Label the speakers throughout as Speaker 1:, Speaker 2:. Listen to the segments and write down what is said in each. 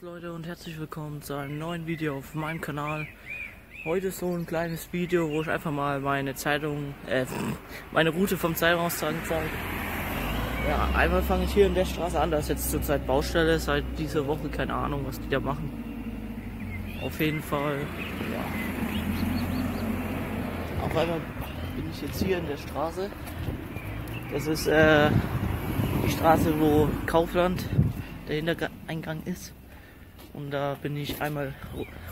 Speaker 1: Leute und herzlich willkommen zu einem neuen Video auf meinem Kanal. Heute so ein kleines Video, wo ich einfach mal meine Zeitung, äh, meine Route vom Zeitungstragen zeige. Ja, einmal fange ich hier in der Straße an, da ist jetzt zurzeit Baustelle, seit dieser Woche, keine Ahnung, was die da machen. Auf jeden Fall, ja. Auf einmal bin ich jetzt hier in der Straße. Das ist, äh, die Straße, wo Kaufland der Hintereingang ist. Und da bin ich einmal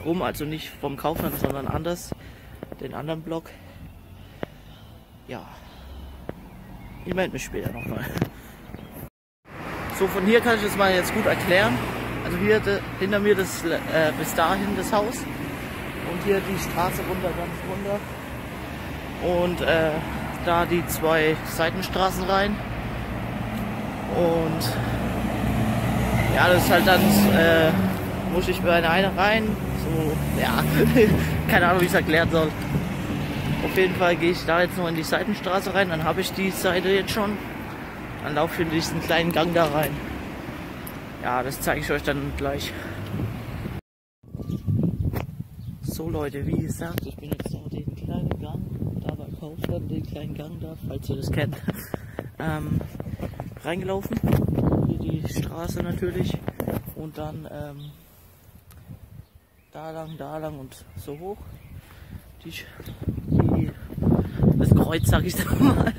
Speaker 1: rum, also nicht vom Kaufland, sondern anders, den anderen Block. Ja, ich melde mich später nochmal. So, von hier kann ich es mal jetzt gut erklären. Also hier hinter mir das äh, bis dahin das Haus und hier die Straße runter, ganz runter. Und äh, da die zwei Seitenstraßen rein. Und ja, das ist halt dann äh, muss ich bei einer rein. So, ja, keine Ahnung, wie ich es erklären soll. Auf jeden Fall gehe ich da jetzt noch in die Seitenstraße rein, dann habe ich die Seite jetzt schon. Dann laufe ich in diesen kleinen Gang da rein. Ja, das zeige ich euch dann gleich. So Leute, wie gesagt, ich bin jetzt noch den kleinen Gang, da bei Kaufland, den kleinen Gang da, falls ihr das kennt, ähm, reingelaufen. Die Straße natürlich. Und dann ähm, da lang, da lang und so hoch. Die, die, das Kreuz, sag ich dann mal.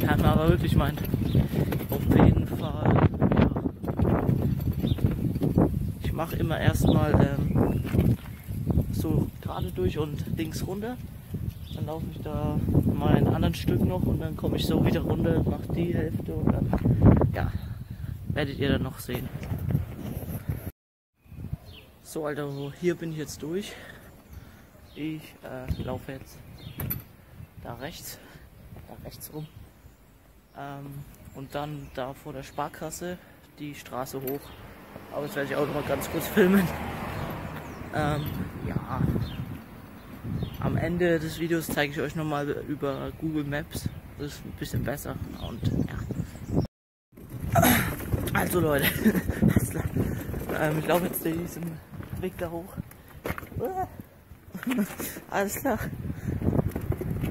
Speaker 1: Kann man aber wirklich meinen. Auf jeden Fall, ja. Ich mache immer erstmal ähm, so gerade durch und links runter. Dann laufe ich da mal ein anderes Stück noch und dann komme ich so wieder runter, mache die Hälfte und dann, ja, werdet ihr dann noch sehen. So, Alter, hier bin ich jetzt durch. Ich äh, laufe jetzt da rechts, da rechts rum. Ähm, und dann da vor der Sparkasse die Straße hoch. Aber das werde ich auch noch mal ganz kurz filmen. Ähm, ja. Am Ende des Videos zeige ich euch noch mal über Google Maps. Das ist ein bisschen besser. Und ja. Also Leute, ähm, ich laufe jetzt diesen Weg da hoch. Alles klar.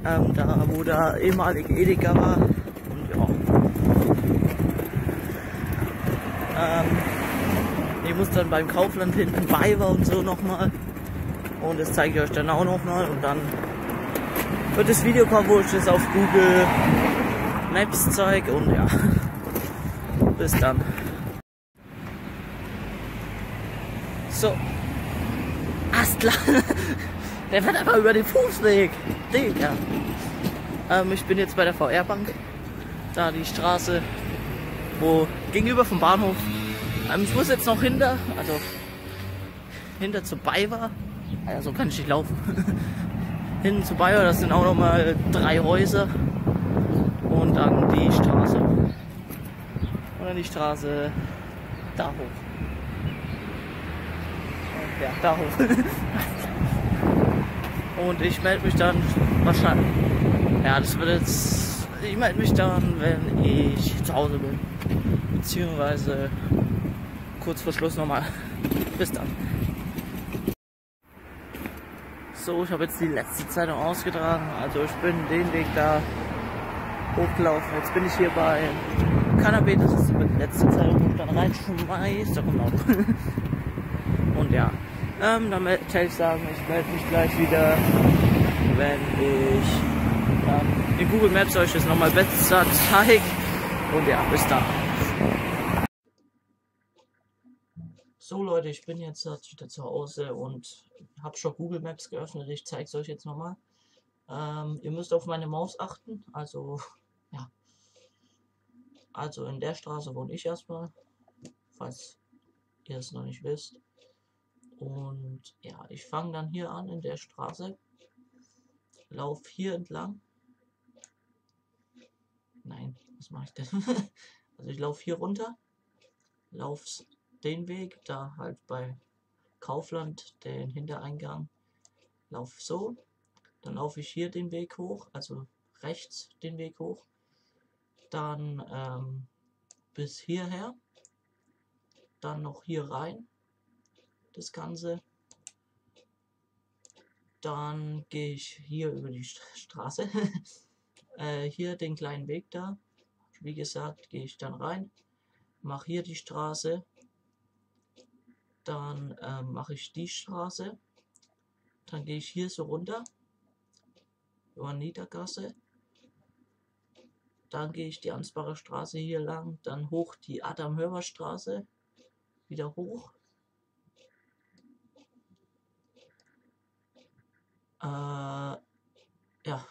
Speaker 1: Ähm, da wo der ehemalige Edeka war. Und ja. Ähm, ich muss dann beim Kaufland hinten bei war und so nochmal. Und das zeige ich euch dann auch nochmal. Und dann wird das Video kommen, wo ich das auf Google Maps zeige. Und ja. Bis dann. So. Astler. Der fährt einfach über den Fußweg. Digga. Ähm, ich bin jetzt bei der VR-Bank. Da die Straße, wo gegenüber vom Bahnhof. Ähm, ich muss jetzt noch hinter, also hinter zu Bayer. Also kann ich nicht laufen. Hinten zu Bayer, das sind auch noch mal drei Häuser. Und dann die Straße. Und dann die Straße da hoch ja, da hoch. Und ich melde mich dann wahrscheinlich. Ja, das wird jetzt. Ich melde mich dann, wenn ich zu Hause bin. Beziehungsweise kurz vor Schluss nochmal. Bis dann. So, ich habe jetzt die letzte Zeitung ausgetragen. Also ich bin den Weg da hochgelaufen. Jetzt bin ich hier bei Cannabis. Das ist die letzte Zeitung, wo ich dann reinschmeiße. Da kommt auch. Und ja. Ähm, dann werde ich sagen, ich melde mich gleich wieder, wenn ich ähm, in Google Maps euch das nochmal besser zeige. Und ja, bis dann. So Leute, ich bin jetzt wieder zu Hause und habe schon Google Maps geöffnet. Ich zeige es euch jetzt nochmal. Ähm, ihr müsst auf meine Maus achten. Also, ja. Also in der Straße wohne ich erstmal. Falls ihr es noch nicht wisst. Und ja, ich fange dann hier an in der Straße. Lauf hier entlang. Nein, was mache ich denn? also ich laufe hier runter. Lauf den Weg, da halt bei Kaufland, den Hintereingang. Lauf so. Dann laufe ich hier den Weg hoch, also rechts den Weg hoch. Dann ähm, bis hierher. Dann noch hier rein das Ganze. Dann gehe ich hier über die Straße. äh, hier den kleinen Weg da. Wie gesagt, gehe ich dann rein. Mache hier die Straße. Dann äh, mache ich die Straße. Dann gehe ich hier so runter. Über Niedergasse. Dann gehe ich die Ansbacher Straße hier lang. Dann hoch die Adam-Hörber-Straße. Wieder hoch. Äh, ja.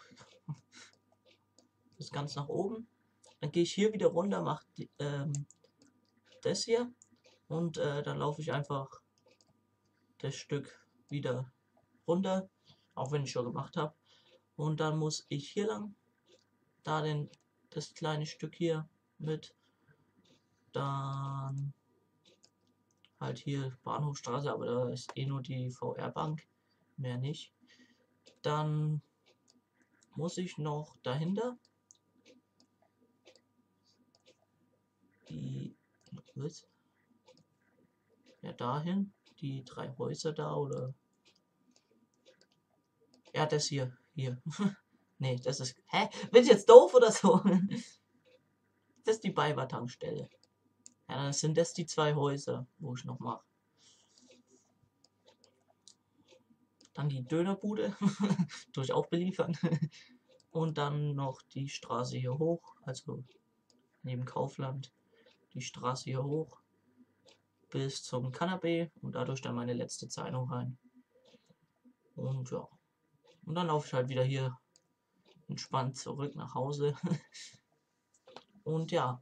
Speaker 1: Bis ganz nach oben. Dann gehe ich hier wieder runter, mache ähm, das hier. Und äh, dann laufe ich einfach das Stück wieder runter. Auch wenn ich schon gemacht habe. Und dann muss ich hier lang. Da den, das kleine Stück hier mit. Dann halt hier Bahnhofstraße, aber da ist eh nur die VR-Bank. Mehr nicht. Dann muss ich noch dahinter die was? Ja, dahin. Die drei Häuser da oder. Ja, das hier. Hier. nee, das ist. Hä? Bin ich jetzt doof oder so? das ist die Beiber-Tankstelle. Ja, dann sind das die zwei Häuser, wo ich noch mache. Dann die Dönerbude, durch auch beliefern. Und dann noch die Straße hier hoch, also neben Kaufland, die Straße hier hoch bis zum Kanapé und dadurch dann meine letzte Zeitung rein. Und ja. Und dann laufe ich halt wieder hier entspannt zurück nach Hause. und ja.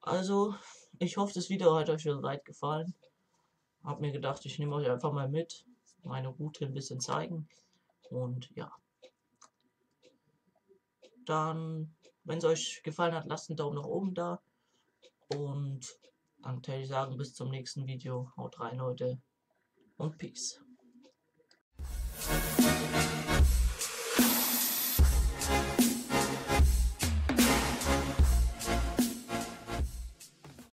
Speaker 1: Also, ich hoffe, das Video hat euch soweit gefallen. Hab mir gedacht, ich nehme euch einfach mal mit meine Route ein bisschen zeigen. Und ja. Dann, wenn es euch gefallen hat, lasst einen Daumen nach oben da. Und dann kann ich sagen, bis zum nächsten Video. Haut rein, Leute. Und Peace.